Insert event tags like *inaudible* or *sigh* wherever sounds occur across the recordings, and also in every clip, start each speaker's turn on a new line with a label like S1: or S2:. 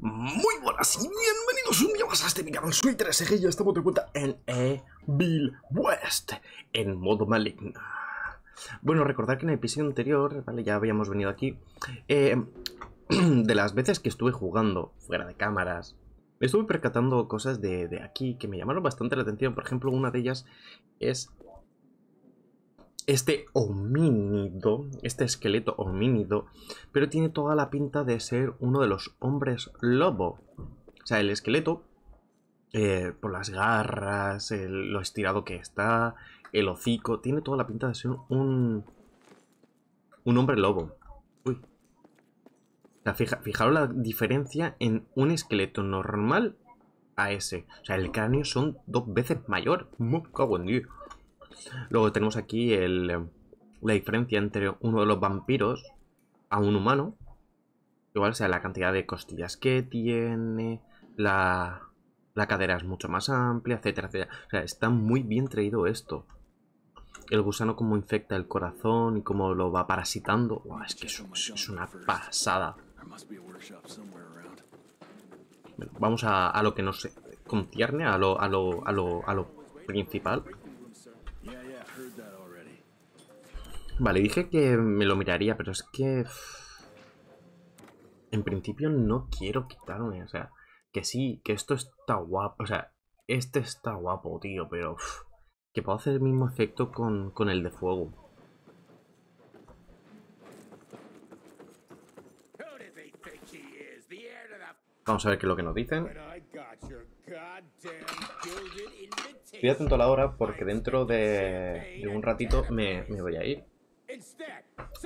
S1: Muy buenas y bienvenidos un día más a este mi canal, soy 3 y ya estamos de vuelta en Evil West, en modo maligno. Bueno, recordad que en el episodio anterior, vale, ya habíamos venido aquí, eh, *clears throat* de las veces que estuve jugando fuera de cámaras, me estuve percatando cosas de, de aquí que me llamaron bastante la atención, por ejemplo, una de ellas es este homínido, este esqueleto homínido, pero tiene toda la pinta de ser uno de los hombres lobo. O sea, el esqueleto, eh, por las garras, lo estirado que está, el hocico, tiene toda la pinta de ser un, un hombre lobo. Uy. O sea, fijaros la diferencia en un esqueleto normal a ese. O sea, el cráneo son dos veces mayor. Cago Dios. Luego tenemos aquí el, la diferencia entre uno de los vampiros a un humano. Igual sea la cantidad de costillas que tiene, la, la cadera es mucho más amplia, etcétera, etcétera. O sea, está muy bien traído esto. El gusano como infecta el corazón y cómo lo va parasitando. es que es, una pasada. vamos a, a, lo que nos concierne, a lo, a lo, a lo, a lo principal. Vale, dije que me lo miraría, pero es que... En principio no quiero quitarme, o sea... Que sí, que esto está guapo, o sea... Este está guapo, tío, pero... que puedo hacer el mismo efecto con, con el de fuego. Vamos a ver qué es lo que nos dicen. Estoy atento a la hora porque dentro de, de un ratito me, me voy a ir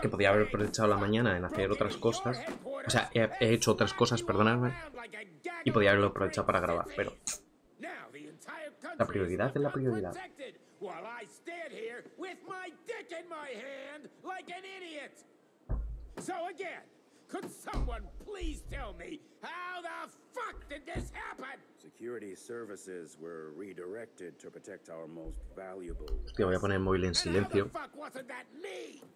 S1: que podía haber aprovechado la mañana en hacer otras cosas. O sea, he, hecho otras cosas, perdonadme. Y podía haberlo aprovechado para grabar, pero... La prioridad es la prioridad. Could someone please tell me how the fuck did this happen? Security services were redirected to protect our most valuable. Hostia, voy a poner el móvil en silencio.
S2: That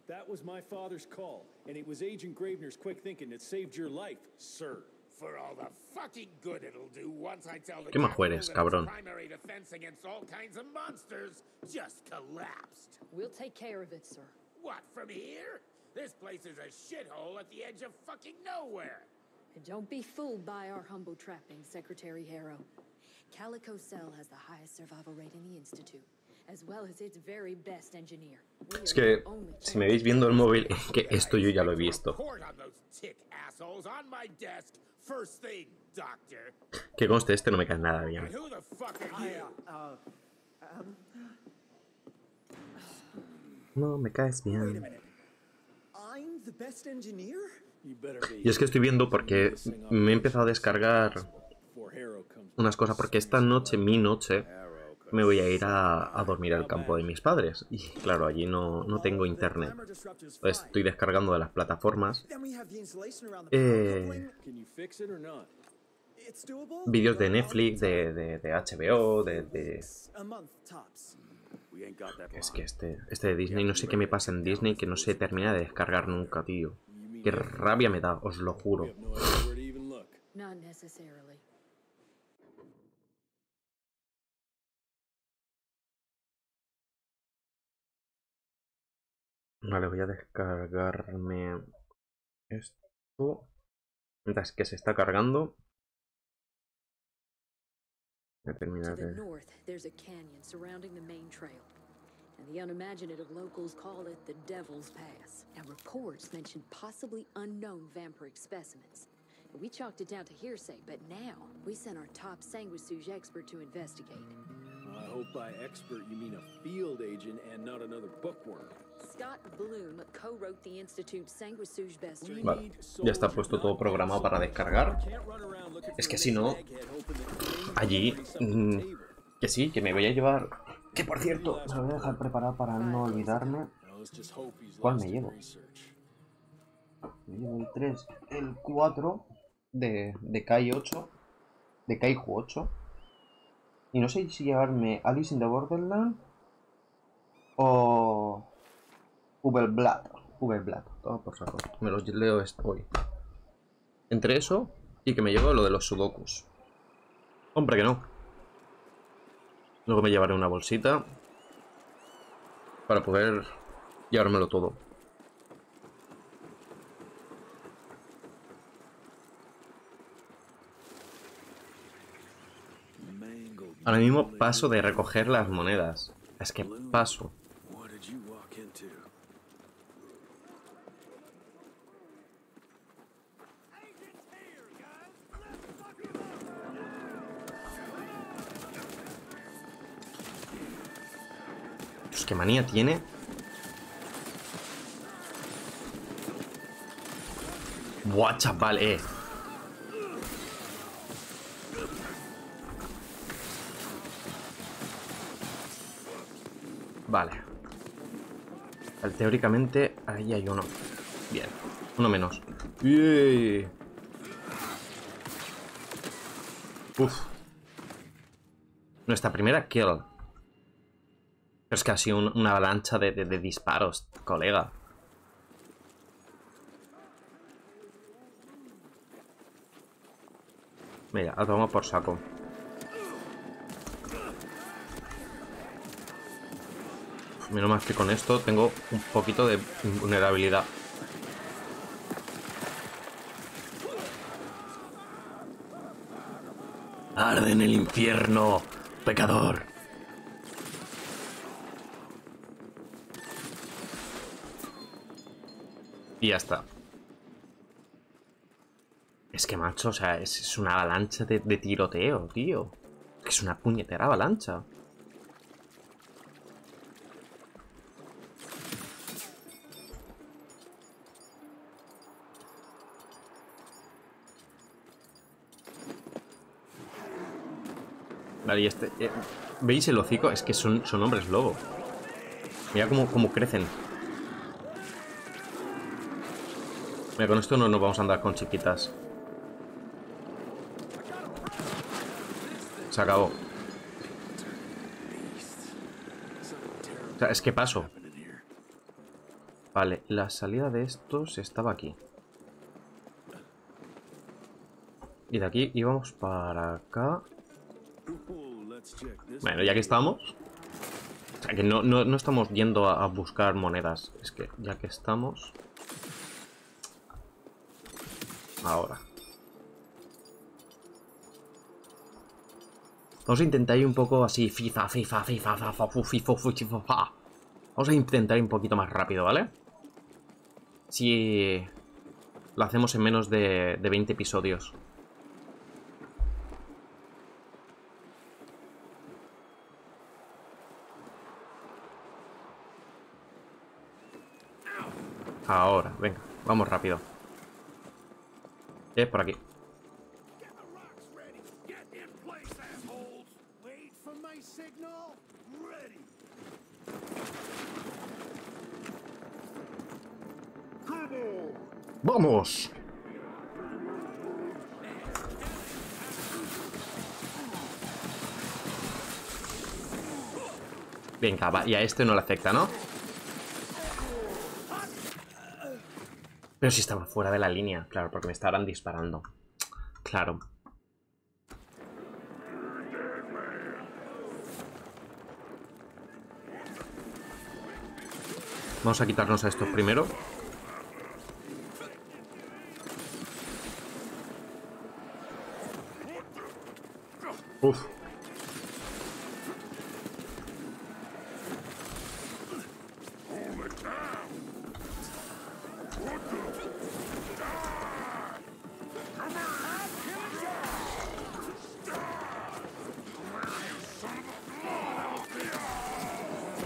S2: that was my father's call, and it was Agent Gravener's quick thinking that saved your life, sir. For all the fucking good it'll do once I tell the
S1: ¿Qué más eres, cabrón?
S2: primary defense against all kinds of monsters just collapsed.
S3: We'll take care of it, sir.
S2: What, from here? This place is a shithole at the edge of fucking nowhere.
S3: And don't be fooled by our humble trappings, Secretary Harrow. Calico Cell has the highest survival rate in the Institute, as well as its very best engineer.
S1: Es que, si me veis viendo el móvil, es *laughs* que esto yo ya lo he visto. Que conste, este no me cae nada bien. No me caes bien. Y es que estoy viendo porque me he empezado a descargar unas cosas porque esta noche, mi noche, me voy a ir a, dormir al campo de mis padres. Y claro, allí no, no tengo internet. Estoy descargando de las plataformas. Eh, vídeos de Netflix, de, de, de HBO, de, de, es que este, este de Disney, no sé qué me pasa en Disney que no se termina de descargar nunca, tío. Qué rabia me da, os lo juro. Vale, voy a descargarme esto. Mientras que se está cargando. Voy a terminar de... and the unimaginative locals call it the Devil's Pass. Now, reports mentioned possibly unknown vampiric specimens. And We chalked it down to hearsay, but now we sent our top sanguisuge expert to investigate.
S2: I hope by expert you mean a field agent and not another bookworm.
S1: Vale, ya está puesto todo programado para descargar. Es que si no, allí, mmm, que sí, que me voy a llevar que por cierto, lo voy a dejar preparado para no olvidarme. ¿Cuál me llevo? Me llevo el 3, el 4 de, de Kai 8, de Kaiju 8. Y no sé si llevarme Alice in the Borderland o Uberblatt. Uberblatt, todo por saco. Me los leo hoy. Entre eso Y que me llevo lo de los sudokus. Hombre, que no. Luego me llevaré una bolsita. Para poder llevármelo todo. Ahora mismo paso de recoger las monedas. Es que paso. Pues qué manía tiene. Buah, chaval, eh. Vale. Teóricamente, ahí hay uno. Bien. Uno menos. Uf. Nuestra primera kill. Es que ha sido un- una avalancha de, disparos, colega. Mira, a tomar por saco. Menos más que con esto tengo un poquito de vulnerabilidad. Arde en el infierno, pecador. Y ya está. Es que, macho, o sea, es, es una avalancha de, de tiroteo, tío. Es una puñetera avalancha. Vale, y este... eh, ¿Veis el hocico? Es que son, son hombres lobo. Mira cómo, cómo crecen. Mira, con esto no nos vamos a andar con chiquitas. Se acabó. O sea, es que paso. Vale, la salida de estos estaba aquí. Y de aquí íbamos para acá. Bueno, ya que estamos. O sea, que no, no- no estamos yendo a buscar monedas. Es que ya que estamos. Ahora. Vamos a intentar ir un poco así. FIFA, FIFA, FIFA, FIFA, FIFA, FIFA, fa. Vamos a intentar ir un poquito más rápido, ¿vale? Si lo hacemos en menos de, de 20 episodios. Ahora, venga, vamos rápido. Es por aquí.
S2: Get the rocks ready. Get in place, assholes. Wait for my signal. Ready.
S1: ¡Vamos! Venga, va, y a este no le afecta, ¿no? Pero si estaba fuera de la línea, claro, porque me estaban disparando. Claro. Vamos a quitarnos a estos primero.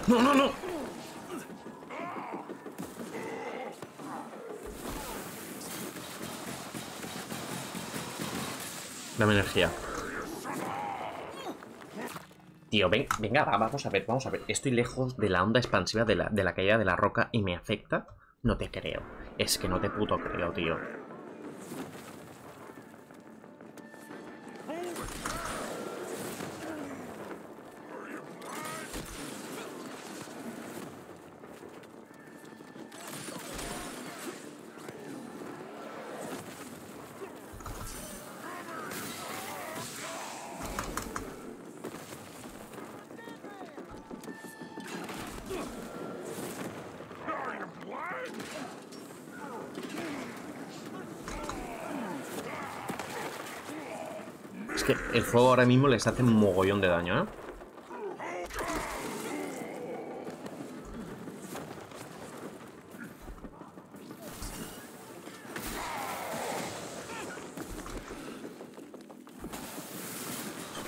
S1: No, no, no. Dame energía. Tío, ven, venga, va, vamos a ver, vamos a ver. Estoy lejos de la onda expansiva de la, de la caída de la roca y me afecta. No te creo. Es que no te puto creo, tío. Fuego ahora mismo les hace un mogollón de daño, ¿eh?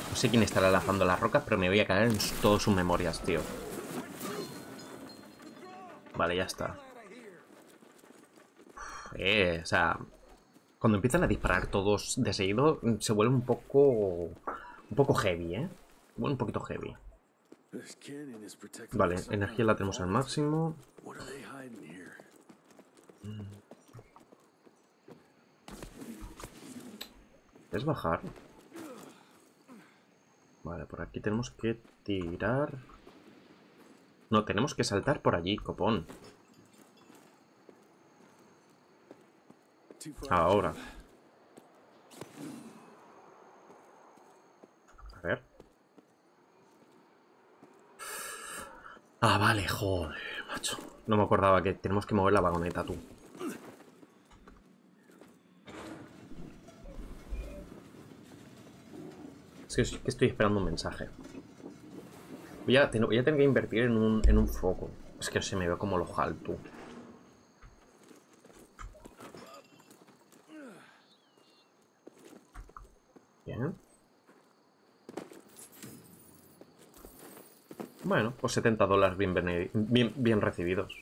S1: No sé quién estará lanzando las rocas, pero me voy a caer en todas sus memorias, tío. Vale, ya está. Eh, o sea, cuando empiezan a disparar todos de seguido, se vuelve un poco... Un poco heavy, ¿eh? Bueno, un poquito heavy. Vale, energía la tenemos al máximo.
S2: Here?
S1: ¿Es bajar? Vale, por aquí tenemos que tirar... No, tenemos que saltar por allí, copón.
S2: Too far.
S1: Ahora. A ver. Ah, vale, joder, macho. No me acordaba que tenemos que mover la vagoneta, tú. Es que, es que estoy esperando un mensaje. Voy a, voy a tener que invertir en un, en un foco. Es que se me ve como lo tú. Bien. Bueno, pues 70 dólares bien, bien, recibidos.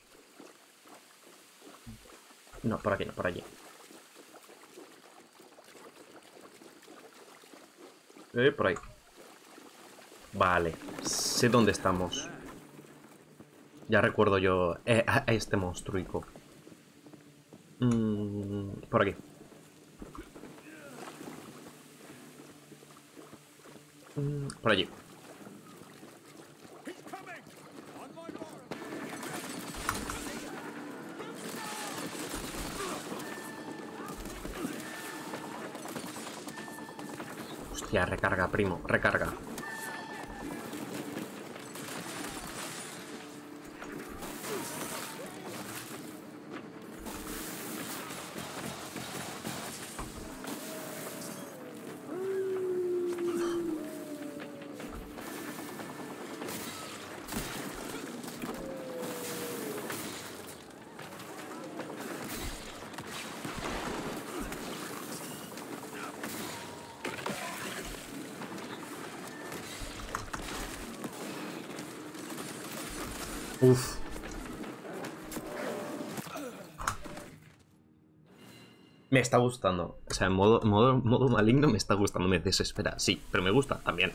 S1: No, por aquí, no, por allí. Eh, por ahí. Vale, sé dónde estamos. Ya recuerdo yo eh, a a este monstruico. Mm, por aquí. Mm, Por allí. Hostia, recarga, primo, recarga. Me está gustando. O sea, en modo, modo, modo maligno me está gustando. Me desespera. Sí, pero me gusta también.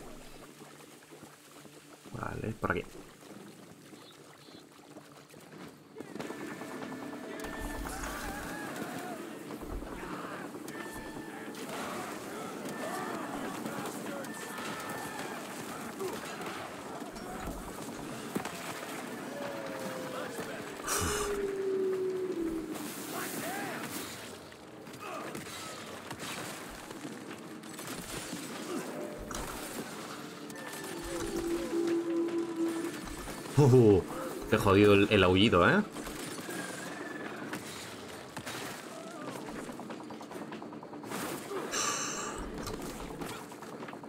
S1: El, aullido, ¿eh?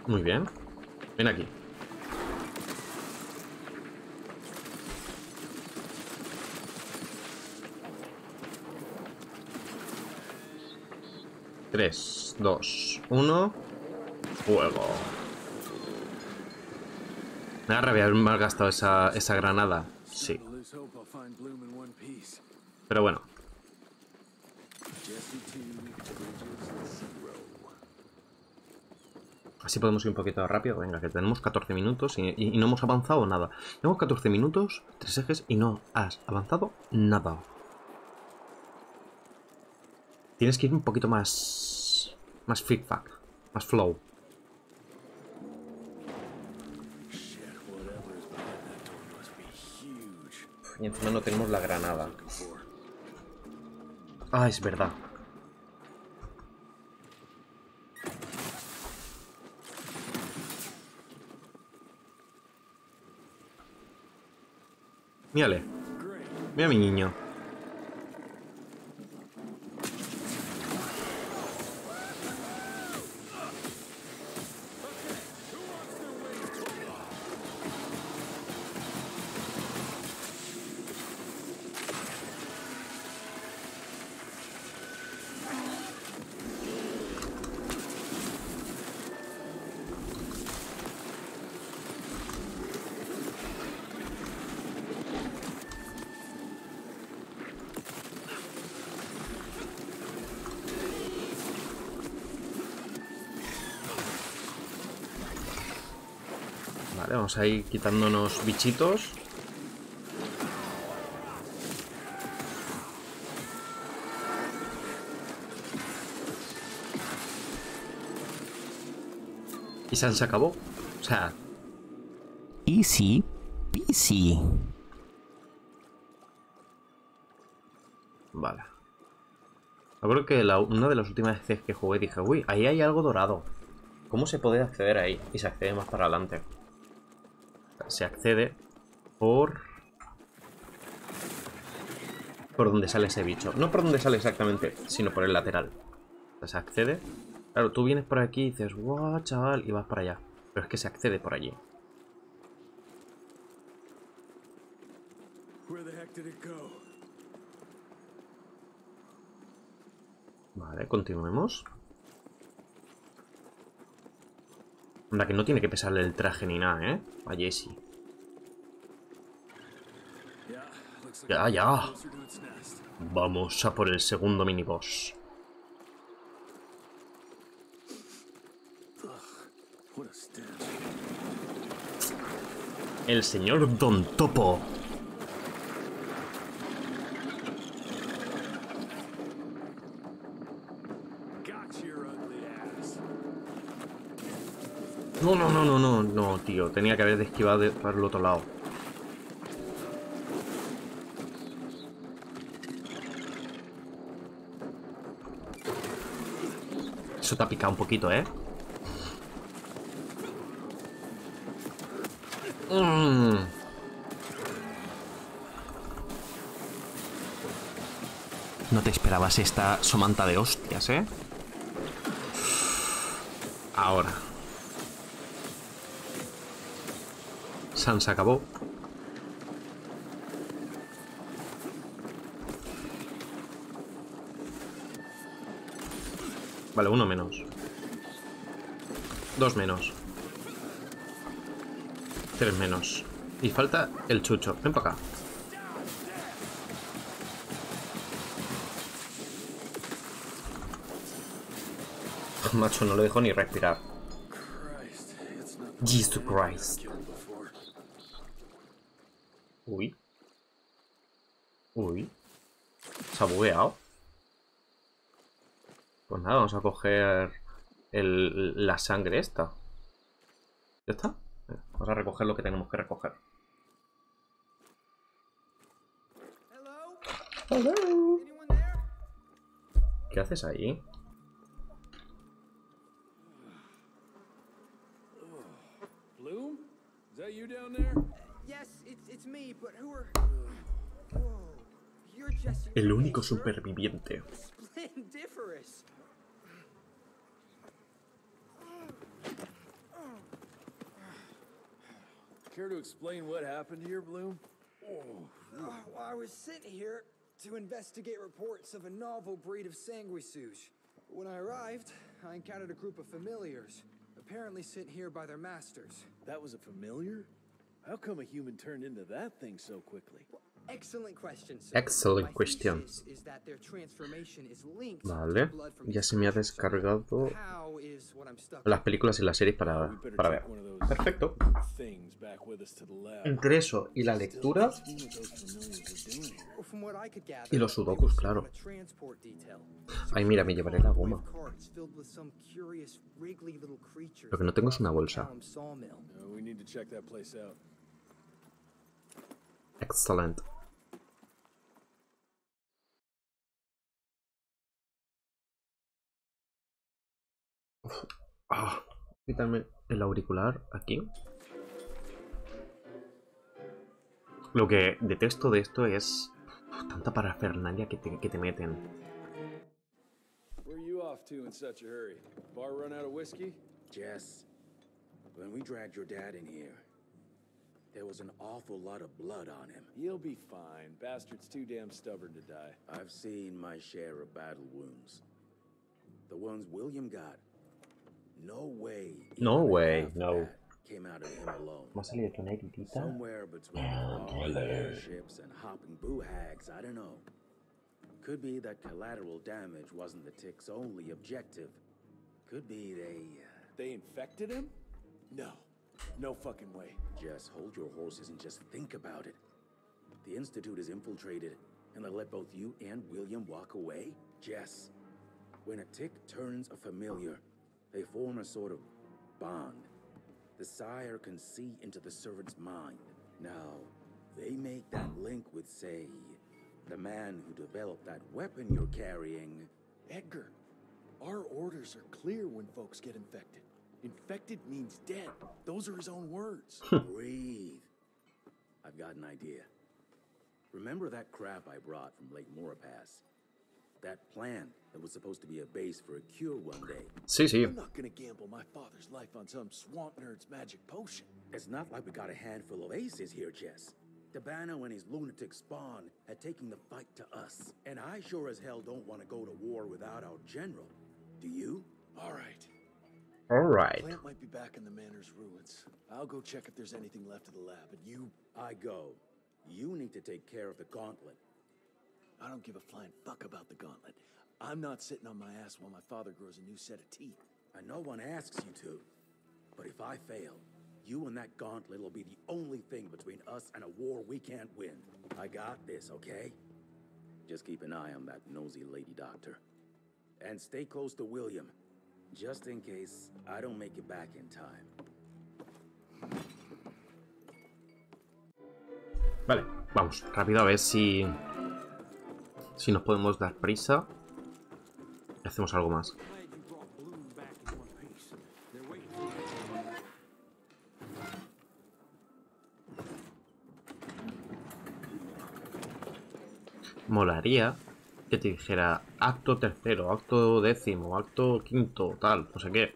S1: Muy bien. Ven aquí. Tres, dos, uno. Fuego. Me da rabia haber malgastado esa, esa granada. Sí, Pero bueno.
S2: Jesse 2, Bridges 0.
S1: Así podemos ir un poquito rápido. Venga, que tenemos 14 minutos y, y- y no hemos avanzado nada. Tenemos 14 minutos, tres ejes y no has avanzado nada. Tienes que ir un poquito más... Más flick-fack, más flow. Y encima no tenemos la granada. Ah, es verdad. Mírale. Mira a mi niño. Vamos a ir quitándonos bichitos. Y se acabó. O sea,
S4: Easy peasy.
S1: vale. Yo creo que la- una de las últimas veces que jugué dije, uy, ahí hay algo dorado. ¿Cómo se puede acceder ahí? Y se accede más para adelante. Se accede por... Por donde sale ese bicho. No por donde sale exactamente, sino por el lateral. O sea, se accede. Claro, tú vienes por aquí y dices, guau, chaval, y vas para allá. Pero es que se accede por allí. Vale, continuemos. Anda, que no tiene que pesarle el traje ni nada, ¿eh? A Jessie. Ya, ya. Vamos a por el segundo miniboss. El señor Don Topo. No, no, no, no, no, no, tío. Tenía que haber esquivado para el otro lado. Eso te ha picado un poquito, ¿eh? Mm.
S4: No te esperabas esta somanta de hostias, ¿eh?
S1: Ahora. San se acabó. Vale, uno menos. Dos menos. Tres menos. Y falta el chucho. Ven para acá. *laughs* Macho, no lo dejo ni respirar. Jesus Christ. Uy. Uy. Se ha bugueado. Nada, vamos a coger el- la sangre esta. ¿Ya está? Vamos a recoger lo que tenemos que recoger. ¿Qué haces ahí?
S2: Bloom? Is that you down there?
S5: Yes, it's, it's me, but who are. Whoa. You're Jesse.
S1: El único superviviente.
S5: Splendiferous.
S2: Care to explain what happened here, Bloom?
S5: Uh, well, I was sent here to investigate reports of a novel breed of sanguisuge. When I arrived, I encountered a group of familiars, apparently sent here by their masters.
S2: That was a familiar? How come a human turned into that thing so quickly?
S5: Sir.
S1: Excellent question. Vale. Ya se me ha descargado las películas y las series para, para ver. Perfecto. Entre eso y la lectura, Y los sudokus, claro. Ay, mira, me llevaré la goma. Lo que no tengo es una bolsa.
S5: Callum
S1: Ah, quitarme el auricular aquí. Lo que detesto de esto es uf, tanta parafernalia que te, que te meten.
S2: Where are you off to in such a hurry? Bar run out of whiskey?
S6: Jess, when we dragged your dad in here, there was an awful lot of blood on him.
S2: He'll be fine. Bastard's too damn stubborn to die.
S6: I've seen my share of battle wounds. The ones William got. No way.
S1: No way, no.
S6: Came out of him alone.
S1: Me ha salido aquí una heridita.
S6: Somewhere between all airships and hopping boo hags, I don't know. Could be that collateral damage wasn't the tick's only objective. Could be they. uh,
S2: They infected him? No. No fucking way.
S6: Jess, hold your horses and just think about it. The Institute is infiltrated, and they let both you and William walk away? Jess, when a tick turns a familiar, they form a sort of bond. The sire can see into the servant's mind. Now, they make that link with, say, the man who developed that weapon you're carrying.
S2: Edgar, our orders are clear when folks get infected. Infected means dead. Those are his own words. *laughs* *laughs*
S6: Breathe. I've got an idea. Remember that crap I brought from Lake Morapass? That plant that was supposed to be a base for a cure one day.
S1: Sí, sí.
S2: I'm not gonna gamble my father's life on some swamp nerd's magic potion.
S6: It's not like we got a handful of aces here, Jess. Dabano and his lunatic spawn had taken the fight to us. And I sure as hell don't want to go to war without our general. Do you?
S2: All right.
S1: Alright.
S2: Plant might be back in the manor's ruins. I'll go check if there's anything left of the lab, and you...
S6: I go. You need to take care of the gauntlet.
S2: I don't give a flying fuck about the gauntlet. I'm not sitting on my ass while my father grows a new set of teeth.
S6: And no one asks you to. But if I fail, you and that gauntlet will be the only thing between us and a war we can't win. I got this, okay? Just keep an eye on that nosy lady doctor. And stay close to William, just in case I don't make it back in time.
S1: Vale, vamos, rápido a ver si. Si nos podemos dar prisa. Y hacemos algo más. Molaría que te dijera acto tercero, acto décimo, acto quinto, tal, no sé qué.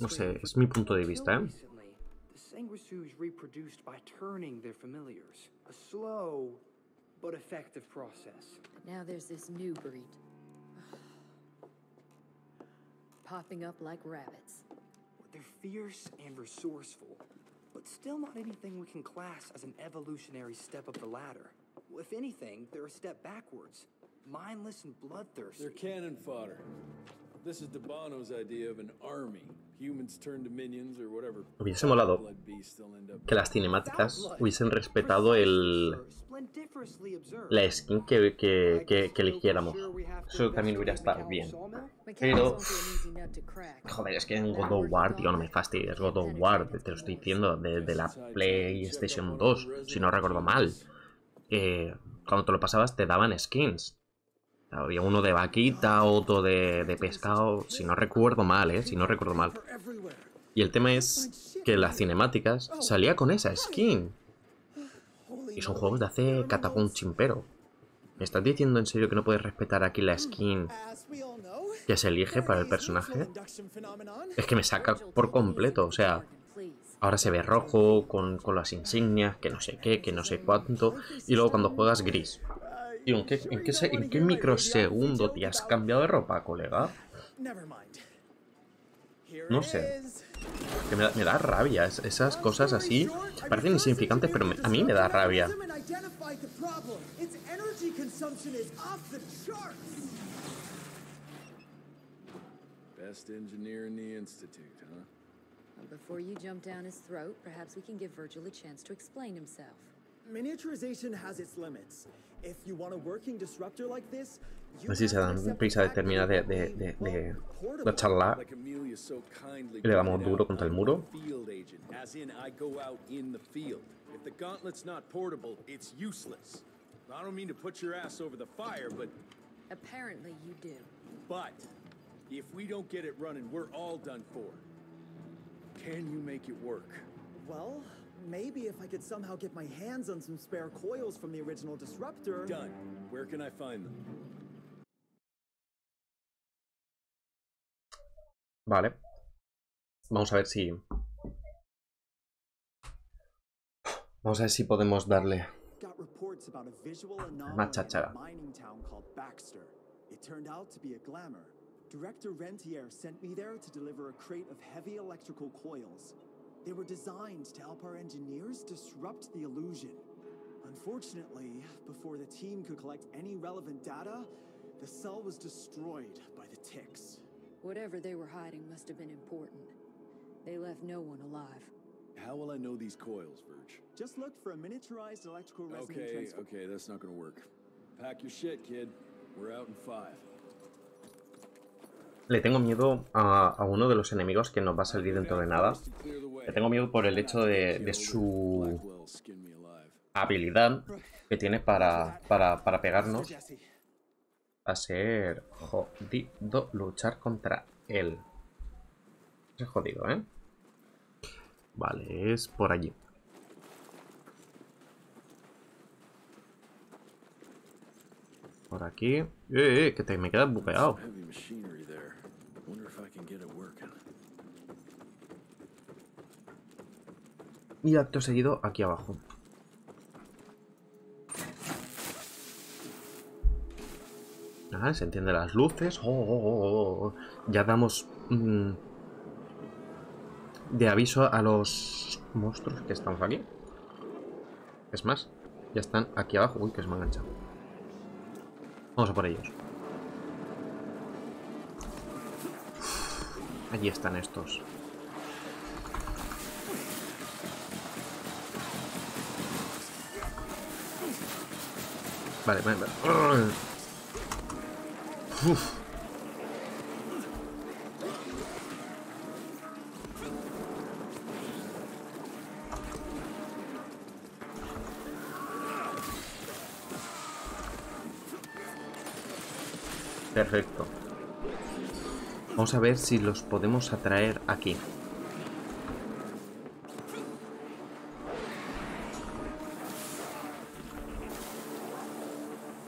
S1: No sé, es mi punto de vista, ¿eh?
S5: But effective process.
S3: Now there's this new breed. Popping up like rabbits.
S5: They're fierce and resourceful, but still not anything we can class as an evolutionary step up the ladder. If anything, they're a step backwards. Mindless and bloodthirsty.
S2: They're cannon fodder. This is Dabano's idea of an army.
S1: Hubiese molado que las cinemáticas hubiesen respetado el, la skin que, que, que, que eligiéramos. Eso también hubiera estado bien. Pero-. Joder, es que en God of War, tío, no me fastidies. God of War, te lo estoy diciendo, de, de la PlayStation 2, si no recuerdo mal. Eh, cuando te lo pasabas te daban skins. Había uno de vaquita, otro de, de pescado, si no recuerdo mal, ¿eh? Si no recuerdo mal. Y el tema es que las cinemáticas salía con esa skin. Y son juegos de hace catagón chimpero. ¿Me estás diciendo en serio que no puedes respetar aquí la skin que se elige para el personaje? Es que me saca por completo, o sea, ahora se ve rojo con, con las insignias, que no sé qué, que no sé cuánto, y luego cuando juegas gris. ¿Y en qué, en qué, en qué microsegundo te has cambiado de ropa, colega? No sé. Que me da, me da rabia, es- esas cosas así parecen insignificantes, pero me- a mí me da rabia.
S2: Best engineer in the Institute, huh?
S3: Well, before you jump down his throat, perhaps we can give Virgil a chance to explain himself.
S7: Miniaturization has its limits. If you want a working disruptor like this, you
S1: No sé si se
S7: have to
S1: dan
S7: accept
S1: prisa de
S7: the fact
S1: terminar de,
S7: that
S1: de,
S7: it
S1: de,
S7: will be,
S1: de,
S7: well, portable.
S1: de charlar.
S2: Like Amelia so kindly
S1: Y le damos
S2: pointed
S1: duro
S2: out,
S1: contra el
S2: I'm
S1: muro.
S2: a Field agent, as in I go out in the field. If the gauntlet's not portable, it's useless. I don't mean to put your ass over the fire, but
S3: Apparently you do.
S2: but if we don't get it running, we're all done for. Can you make it work?
S7: Well, maybe if I could somehow get my hands on some spare coils from the original disruptor.
S2: Done. Where can I find them?
S1: Vale. Vamos a ver si... Vamos a ver si podemos darle...
S7: Got reports about a visual anomaly
S1: Más
S7: in
S1: cháchara.
S7: a mining town called Baxter. It turned out to be a glamour. Director Rentier sent me there to deliver a crate of heavy electrical coils. They were designed to help our engineers disrupt the illusion. Unfortunately, before the team could collect any relevant data, the cell was destroyed by the ticks.
S3: Whatever they were hiding must have been important. They left no one alive.
S2: How will I know these coils, Verge?
S7: Just look for a miniaturized electrical resonant
S2: Okay,
S7: transfer.
S2: okay, that's not gonna work. Pack your shit, kid. We're out in five.
S1: Le tengo miedo a, uno de los enemigos que nos va a salir dentro de nada. Le tengo miedo por el hecho de, su habilidad que tiene para, para, para pegarnos.
S7: Jesse.
S1: a ser jodido luchar contra él. Es jodido, ¿eh? Vale, es por allí. Por aquí. ¡Eh, eh! Que te, me quedas bugueado. Y acto seguido aquí abajo. Ah, se encienden las luces. Oh, oh, oh, oh, oh. Ya damos mm, de aviso a los monstruos que estamos aquí. Es más, ya están aquí abajo. Uy, que se me ha enganchado. Vamos a por ellos. Allí están estos. Vale, vale, vale. Perfecto. Vamos a ver si los podemos atraer aquí.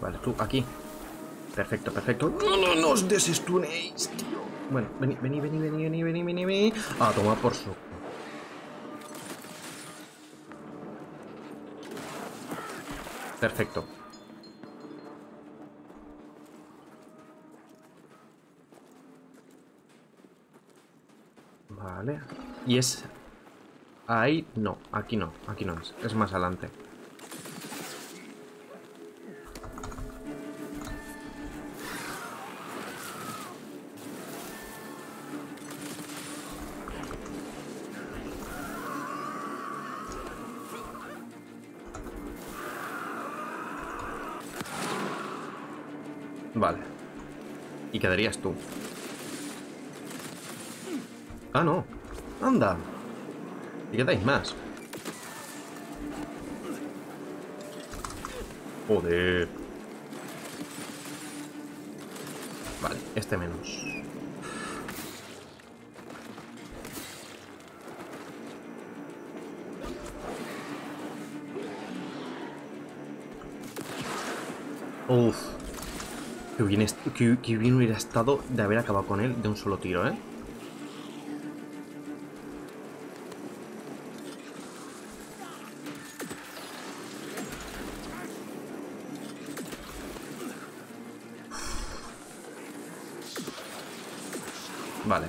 S1: Vale, tú aquí. Perfecto, perfecto. No, no, no os desestunéis, tío. Bueno, vení, vení, vení, vení, vení, vení, vení, vení. A tomar por su. Perfecto. Vale. Y es... Ahí no, aquí no, aquí no es. Es más adelante. Vale. Y quedarías tú. Ah, no. Anda. Y quedáis más. Joder. Vale, este menos. Uf. Que bien, que bien hubiera estado de haber acabado con él de un solo tiro, ¿eh? Vale.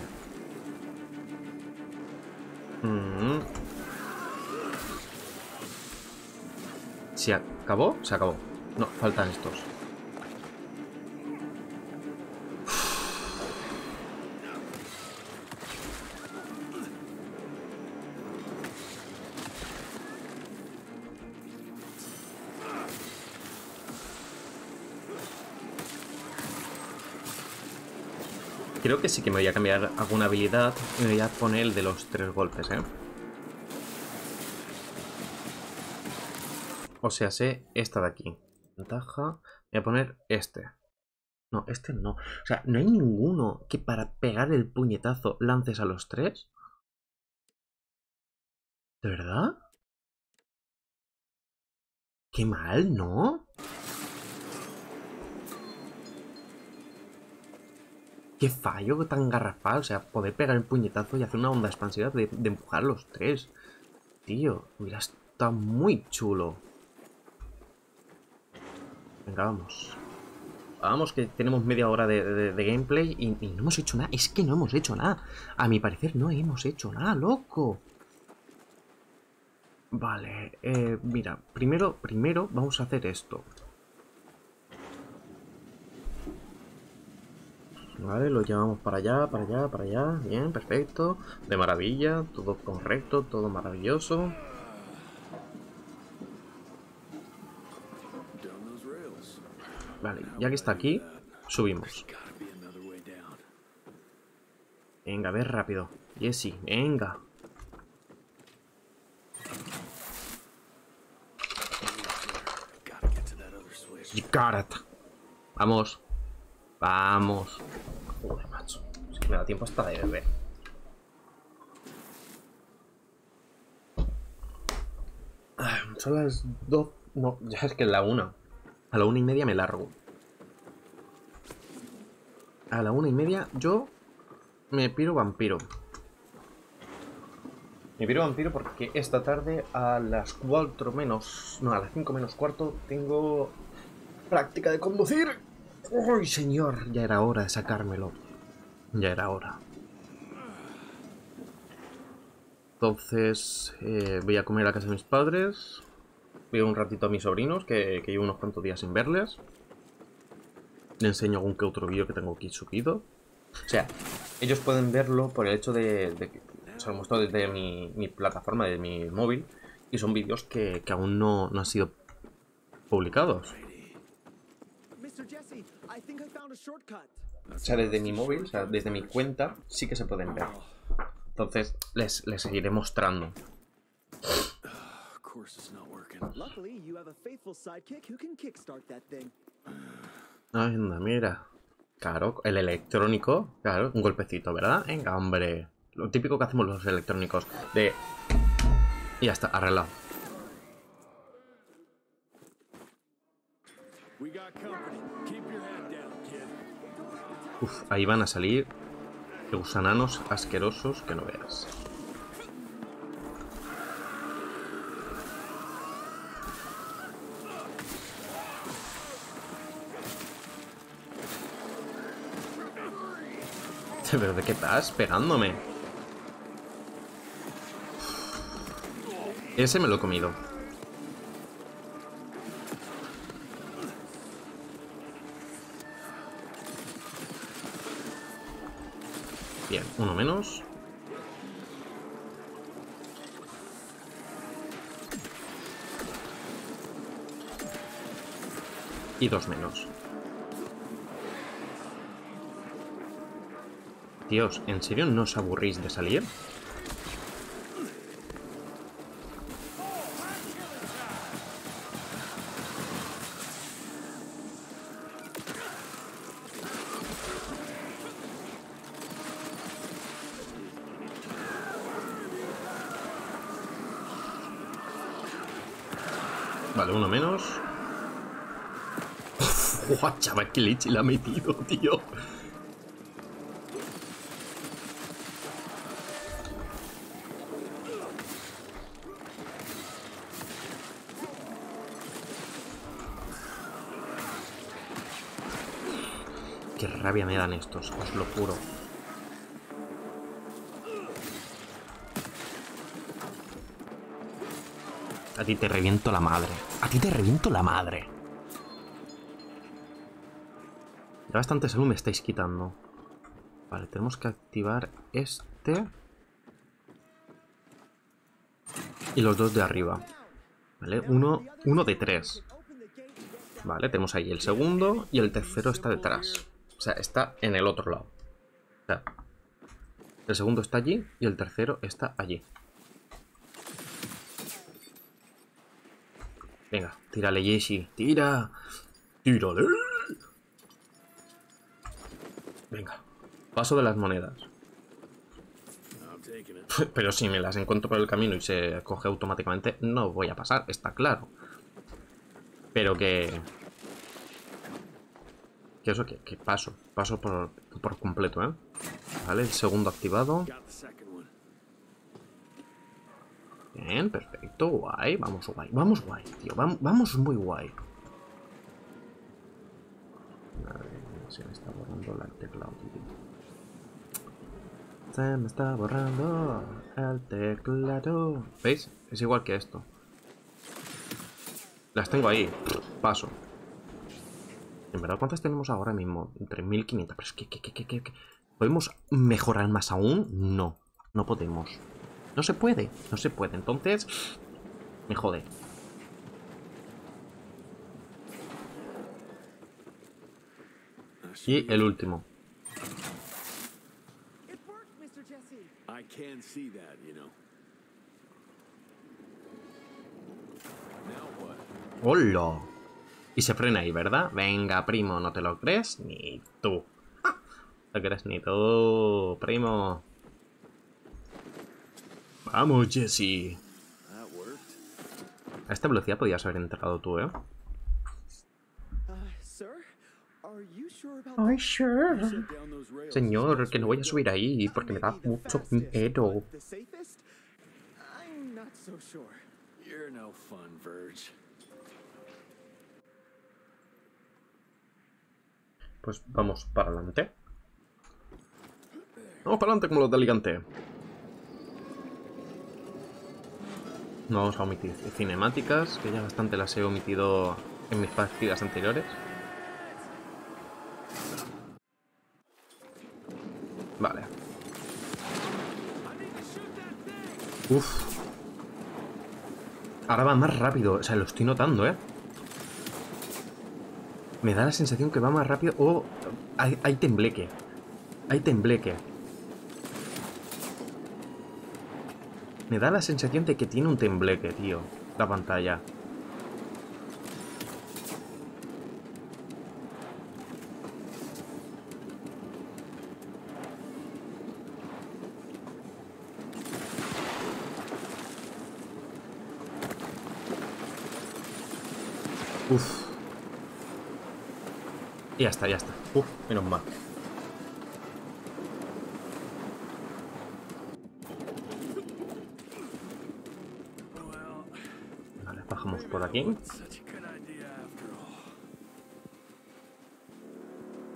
S1: ¿Se acabó? Se acabó. No, faltan estos. Que sí que me voy a cambiar alguna habilidad me voy a poner el de los tres golpes, ¿eh? O sea, sé esta de aquí. Ventaja. Voy a poner este. No, este no. O sea, ¿no hay ninguno que para pegar el puñetazo lances a los tres? ¿De verdad? Qué mal, ¿no? Qué fallo tan garrafal. O sea, poder pegar el puñetazo y hacer una onda expansiva de, empujar los tres. Tío, hubiera estado muy chulo. Venga, vamos. Vamos, que tenemos media hora de, gameplay y, y no hemos hecho nada. Es que no hemos hecho nada. A mi parecer no hemos hecho nada, loco. Vale, eh, mira, primero, primero vamos a hacer esto. Vale, lo llevamos para allá, para allá, para allá. Bien, perfecto. De maravilla, todo correcto, todo maravilloso. Vale, ya que está aquí, subimos. Venga, a ver rápido. Jesse, venga. Vamos. Vamos. Macho. Que me da tiempo hasta de beber. Ah, Son las dos. No, ya es que es la una. A la una y media me largo. A la una y media yo me piro vampiro. Me piro vampiro porque esta tarde a las 4 menos... No, a las 5 menos cuarto tengo práctica de conducir. ¡Uy, señor! Ya era hora de sacármelo. Ya era hora. Entonces, eh, voy a comer a casa de mis padres. Veo un ratito a mis sobrinos, que, llevo unos cuantos días sin verles. Le enseño algún que otro vídeo que tengo aquí subido. O sea, ellos pueden verlo por el hecho de, de que se lo muestro desde mi, plataforma, de mi móvil. Y son vídeos que, que aún no, no han sido publicados.
S7: Mr. Jesse, I think I found a shortcut.
S1: O sea, desde mi móvil, o sea, desde mi cuenta, sí que se pueden ver. Entonces, les, les seguiré mostrando. Anda, mira. Claro, el electrónico, claro, un golpecito, ¿verdad? Venga, hombre. Lo típico que hacemos los electrónicos. De... Y ya está, arreglado. Uf, ahí van a salir gusananos asquerosos que no veas. *laughs* ¿Pero de qué estás pegándome? Ese me lo he comido. Uno menos. Y dos menos. Dios, ¿en serio no os aburrís de salir? Vale, uno menos. Guau, *laughs* chaval, qué leche le ha metido, tío. Qué rabia me dan estos, os lo juro. A ti te reviento la madre. A ti te reviento la madre. Bastante salud me estáis quitando. Vale, tenemos que activar este. Y los dos de arriba. Vale, uno, uno de tres. Vale, tenemos ahí el segundo y el tercero está detrás. O sea, está en el otro lado. O sea, el segundo está allí y el tercero está allí. Venga, tírale, Yeshi. Tira. Tírale. Venga. Paso de las monedas. *laughs* Pero si me las encuentro por el camino y se coge automáticamente, no voy a pasar, está claro. Pero que... Que eso, que, paso. Paso por, por completo, ¿eh? Vale, el segundo activado. Bien, perfecto, guay. Vamos guay. Vamos guay, tío. Vam- vamos muy guay. Madre mía, se me está borrando el teclado, tío. Se me está borrando el teclado. ¿Veis? Es igual que esto. Las tengo ahí. Paso. En verdad, ¿cuántas tenemos ahora mismo? 3.500. Pero es que, que, que- que- ¿Podemos mejorar más aún? No, no podemos. No se puede, no se puede. Entonces, me jode. Y el último.
S8: It worked, Mr. Jesse.
S2: I can see that, you know. Now what?
S1: ¡Hola! Y se frena ahí, ¿verdad? Venga, primo, ¿no te lo crees? Ni tú. No te crees ni tú, primo. Vamos, Jesse. A esta velocidad podías haber entrado tú, ¿eh?
S7: Are sure.
S1: Señor, que no voy a subir ahí porque me da mucho miedo. Pues vamos para adelante. Vamos para adelante como los de Alicante. No vamos a omitir cinemáticas, que ya bastante las he omitido en mis partidas anteriores. Vale. Uf. Ahora va más rápido, o sea, lo estoy notando, ¿eh? Me da la sensación que va más rápido. Oh, hay, hay tembleque. Hay tembleque. Me da la sensación de que tiene un tembleque, tío. La pantalla. Ya está, ya está. Uf, menos mal. Vale, bajamos por aquí.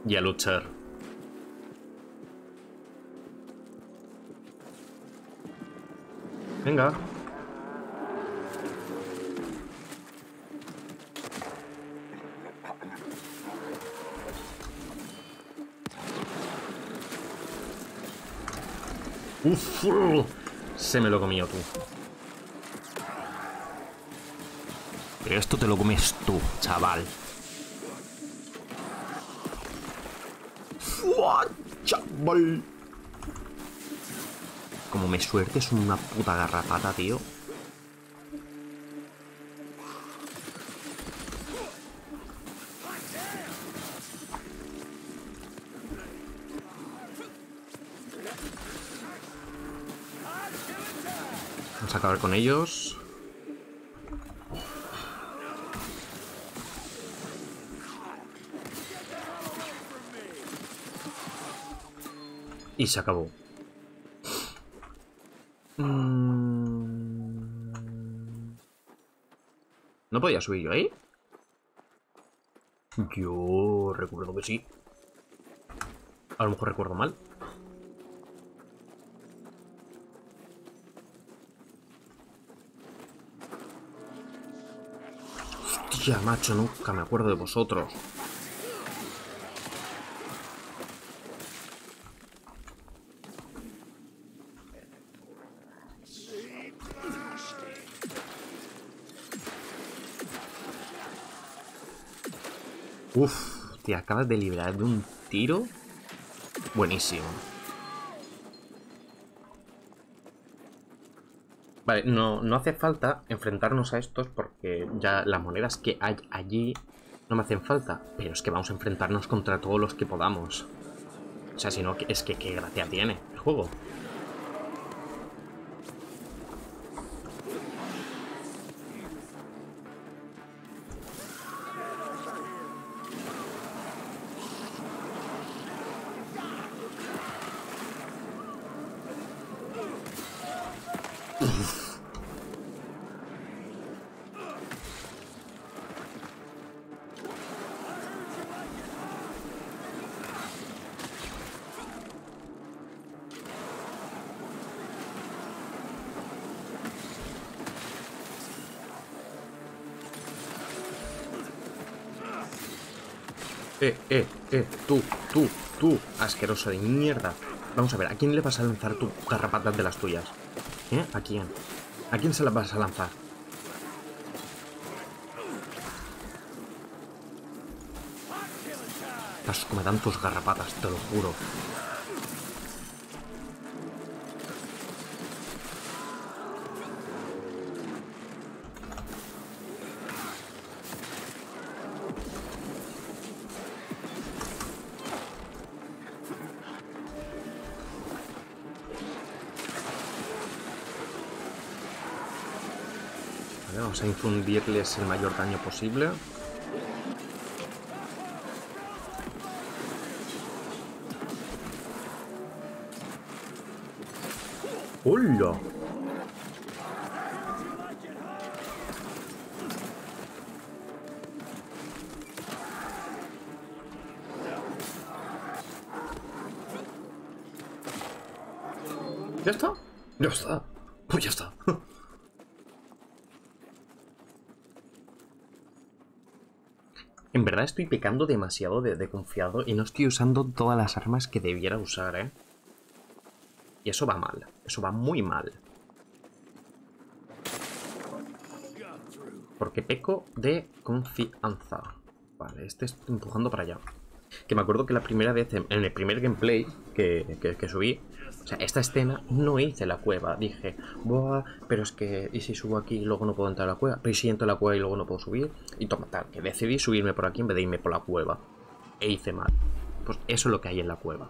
S1: Y a luchar. Venga. Uf, se me lo comió tú.
S4: Pero esto te lo comes tú, chaval.
S1: ¡Fua, chaval!
S4: Como me suertes una puta garrapata, tío.
S1: Acabar con ellos. Y se acabó. Mm. ¿No podía subir yo ahí? Yo recuerdo que sí. A lo mejor recuerdo mal. Hostia, macho, nunca me acuerdo de vosotros. Uf, te acabas de librar de un tiro. Buenísimo. Vale, no, no hace falta enfrentarnos a estos porque ya las monedas que hay allí no me hacen falta. Pero es que vamos a enfrentarnos contra todos los que podamos. O sea, si no, es que qué gracia tiene el juego. Eh, eh, eh, tú, tú, tú, asqueroso de mierda. Vamos a ver, ¿a quién le vas a lanzar tu garrapatas de las tuyas? ¿Eh? ¿A quién? ¿A quién se las vas a lanzar? Asco me dan tus garrapatas, te lo juro. Infundirles el mayor daño posible. ¡Hola! ¿Ya está? Ya está. Pues ya está. *laughs* En verdad estoy pecando demasiado de, confiado y no estoy usando todas las armas que debiera usar, ¿eh? Y eso va mal. Eso va muy mal. Porque peco de confianza. Vale, este está empujando para allá. Que me acuerdo que la primera vez, en, en el primer gameplay que- que subí, o sea, esta escena no hice la cueva. Dije, Buah, pero es que, ¿y si subo aquí y luego no puedo entrar a la cueva? Pero ¿y si entro a la cueva y luego no puedo subir? Y toma, tal, que decidí subirme por aquí en vez de irme por la cueva. E hice mal. Pues eso es lo que hay en la cueva.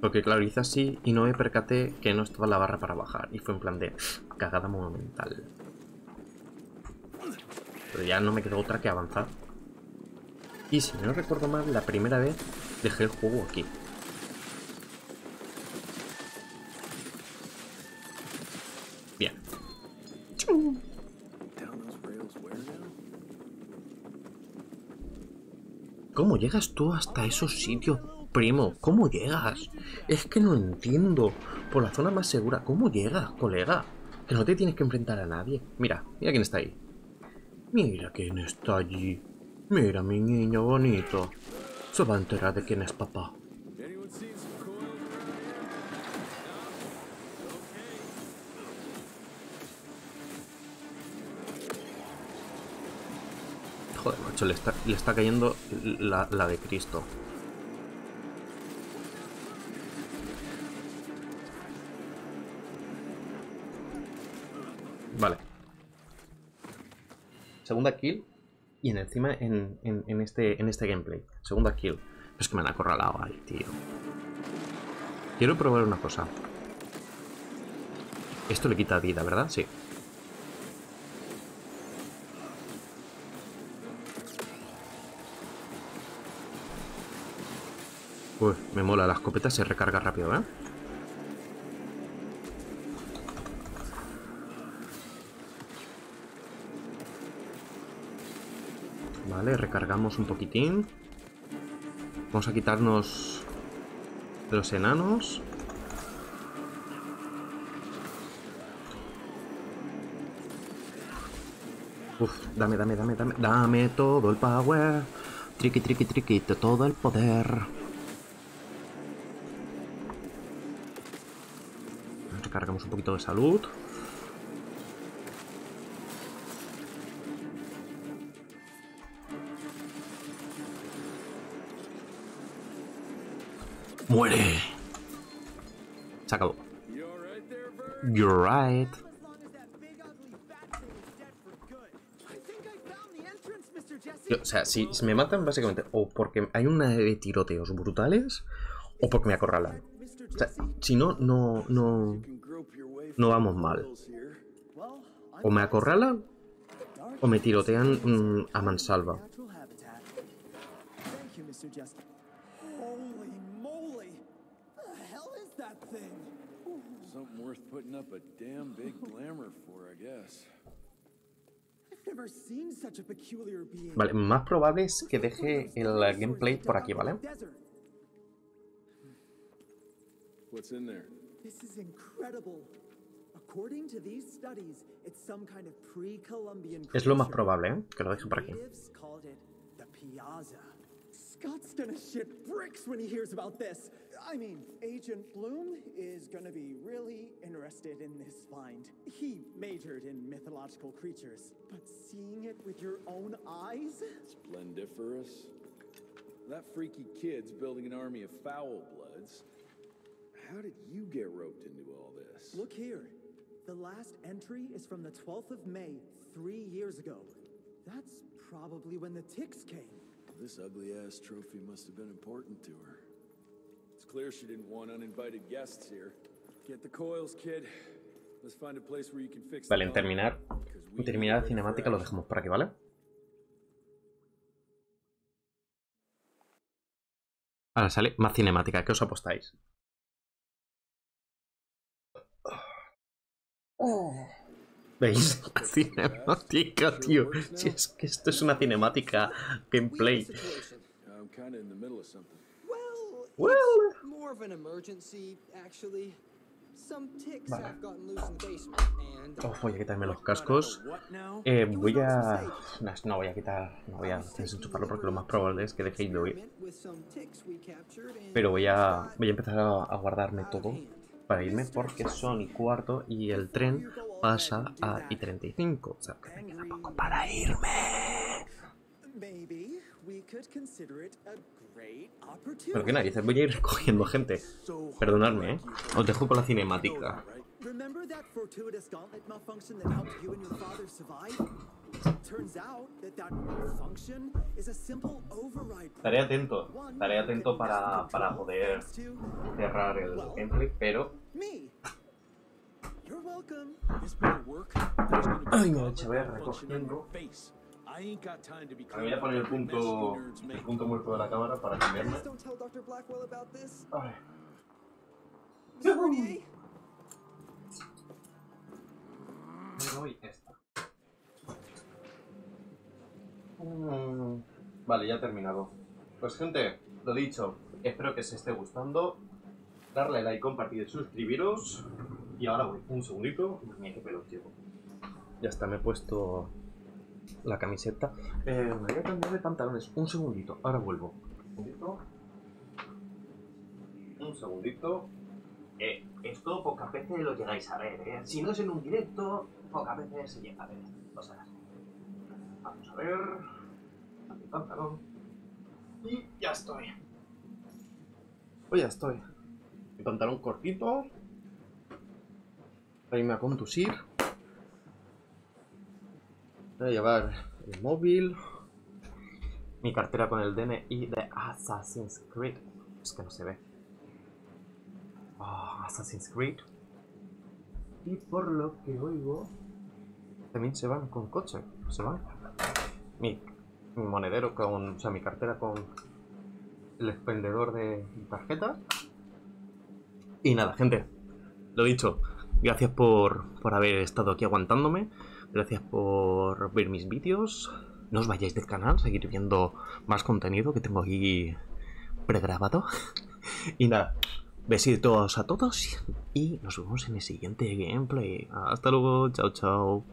S1: Porque claro, hice así y no me percaté que no estaba la barra para bajar. Y fue en plan de cagada monumental. Pero ya no me quedó otra que avanzar. Y si no recuerdo mal, la primera vez dejé el juego aquí. Bien.
S6: Down those rails where now?
S1: ¿Cómo llegas tú hasta esos sitios, primo? ¿Cómo llegas? Es que no entiendo. Por la zona más segura, ¿cómo llegas, colega? Que no te tienes que enfrentar a nadie. Mira, mira quién está ahí. Mira quién está allí. Mira mi niño bonito. Se va a enterar de quién es papá. Joder, macho, le está, le está cayendo la, de Cristo. Vale. Segunda kill. Y en encima en, en- en este, en este gameplay. Segunda kill. Es que me han acorralado ahí, tío. Quiero probar una cosa. Esto le quita vida, ¿verdad? Sí. Uy, me mola, la escopeta se recarga rápido, ¿eh? Vale, recargamos un poquitín. Vamos a quitarnos los enanos. Uf, dame, dame, dame, dame, dame todo el power. Triqui, triqui, triqui, todo el poder. Un poquito de salud. ¡Muere! Se acabó. You're right. O sea, si, me matan básicamente o porque hay una de tiroteos brutales o porque me acorralan. O sea, si no, no, no,
S6: can grope your way
S1: no vamos mal. O me acorralan o me tirotean mm, a mansalva.
S7: natural habitat. Thank you, Mr. Jesse. Holy moly! The hell is that thing?
S2: Something worth putting up a damn big glamour for, I guess.
S7: I've never seen such a peculiar being.
S1: Vale, más probable es que deje el gameplay por aquí, ¿vale?
S2: What's in there?
S7: This is incredible.
S1: Es lo más probable, ¿eh? Que lo deje por aquí.
S7: Natives called it the Piazza. Scott's gonna shit bricks when he hears about this. I mean, Agent Bloom is gonna be really interested in this find. He majored in mythological creatures, but seeing it with your own eyes?
S2: Splendiferous. That freaky kid's building an army of foul bloods. How did you get roped into all this?
S7: Look here. The last entry is from the 12th of May, three years ago. That's probably when the ticks came.
S9: This ugly ass trophy must have been important to her.
S2: It's clear she didn't want uninvited guests here. Get the coils, kid. Let's find a place where you can fix
S1: Vale, en terminar, en terminar la cinemática lo dejamos por aquí, ¿vale? Ahora sale más cinemática. ¿Qué os apostáis? ¿Veis? La cinemática, tío. Si es que esto es una cinemática gameplay.
S5: Well,
S1: Well.
S5: it's more of an emergency, actually. Some ticks
S1: Vale. Oh, voy a quitarme los cascos. Eh, voy a... No, no voy a quitar... No voy a desenchufarlo porque lo más probable es que dejéis de oír. Pero voy a, voy a empezar a, a guardarme todo. Para irme porque son y cuarto y el tren pasa a I-35. O sea, que me queda poco para irme. Pero qué narices, voy a ir recogiendo gente. Perdonadme, ¿eh? Os dejo con la cinemática. Estaré atento, estaré atento para, para poder cerrar el gameplay, pero...
S7: Me. You're welcome.
S2: This better work. There's gonna be
S1: Ay, voy a ver, recogiendo. Me voy a poner el punto, el punto muerto de la cámara para cambiarme. Ay. Me doy esta. Vale, ya he terminado. Pues gente, lo dicho, espero que os esté gustando. Darle like, compartir, suscribiros. Y ahora voy, un segundito. Mira qué pelos llevo. Ya está, me he puesto la camiseta. Eh, me voy a cambiar de pantalones. Un segundito, ahora vuelvo. Un segundito. Un segundito. Eh, esto pocas veces lo llegáis a ver, ¿eh? Si no es en un directo, pocas veces se llega a ver cosas. Vamos a ver. Mi pantalón. Y ya estoy. Pues ya estoy. Mi pantalón cortito. Para irme a conducir. Voy a llevar el móvil. Mi cartera con el DNI de Assassin's Creed. Es que no se ve. Ah, Assassin's Creed. Y por lo que oigo, también se van con coche. Se van. Mi, mi monedero con. O sea, mi cartera con el expendedor de tarjetas. Y nada, gente. Lo dicho. Gracias por, por haber estado aquí aguantándome. Gracias por ver mis vídeos. No os vayáis del canal, seguir viendo más contenido que tengo aquí pregrabado. *laughs* y nada, besitos a todos y nos vemos en el siguiente gameplay. Hasta luego, chao chao.